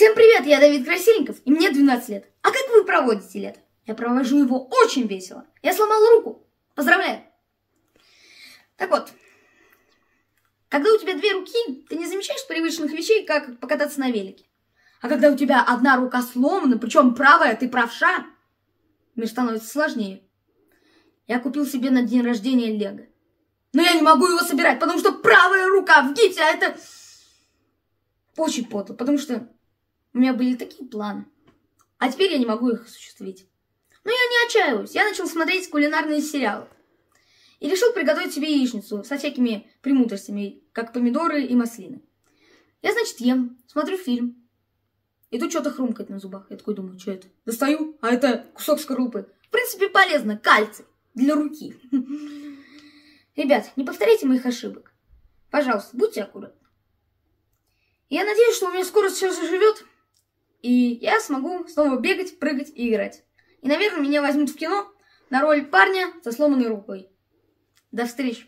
Всем привет, я Давид Красильников, и мне 12 лет. А как вы проводите лето? Я провожу его очень весело. Я сломал руку. Поздравляю. Так вот, когда у тебя две руки, ты не замечаешь привычных вещей, как покататься на велике. А когда у тебя одна рука сломана, причем правая, ты правша, мир становится сложнее. Я купил себе на день рождения Лего. Но я не могу его собирать, потому что правая рука в гипсе, а это очень подло, потому что у меня были такие планы. А теперь я не могу их осуществить. Но я не отчаиваюсь. Я начал смотреть кулинарные сериалы. И решил приготовить себе яичницу со всякими премудростями, как помидоры и маслины. Я, значит, ем, смотрю фильм. И тут что-то хрумкает на зубах. Я такой думаю, что это? Достаю, а это кусок скорлупы. В принципе, полезно. Кальций для руки. Ребят, не повторяйте моих ошибок. Пожалуйста, будьте аккуратны. Я надеюсь, что у меня скоро все заживет, и я смогу снова бегать, прыгать и играть. И, наверное, меня возьмут в кино на роль парня со сломанной рукой. До встречи!